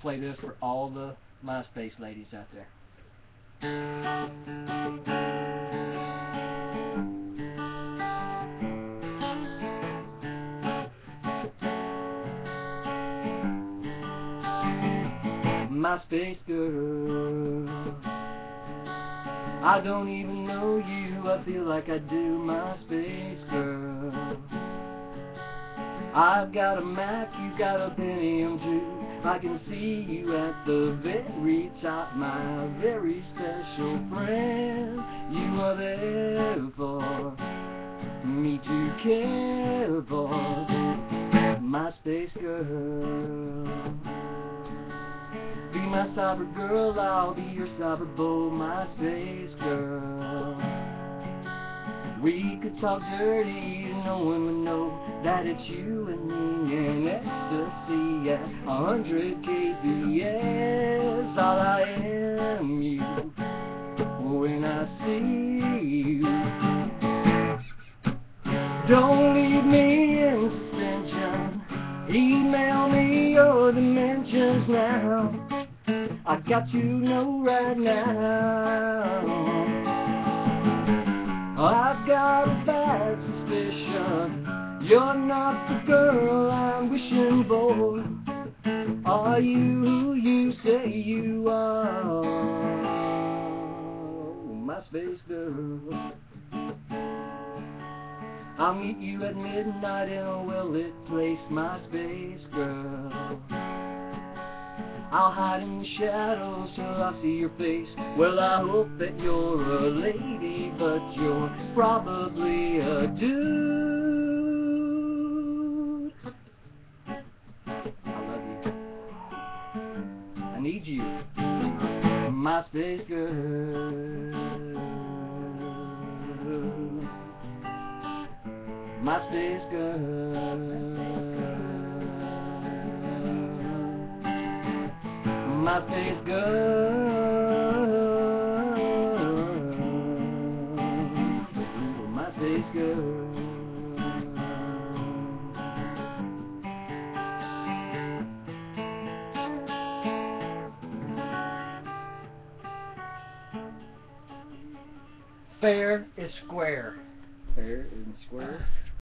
Play this for all the MySpace ladies out there. MySpace girl. I don't even know you, I feel like I do, MySpace girl. I've got a Mac, you got a Pentium too. I can see you at the very top, my very special friend. You are there for me to care for, my space girl. Be my cyber girl, I'll be your cyber my space girl. We could talk dirty, no one would know that it's you and me in ecstasy at 100 kbs. All I am, you, when I see you. Don't leave me in suspension. Email me your dimensions now. I got you know right now. I've got You're not the girl I'm wishing for Are you who you say you are? My space girl I'll meet you at midnight in a well-lit place My space girl I'll hide in the shadows till I see your face. Well, I hope that you're a lady, but you're probably a dude. I need you. My space girl. My space girl. my face girl. Fair is square. Fair and square.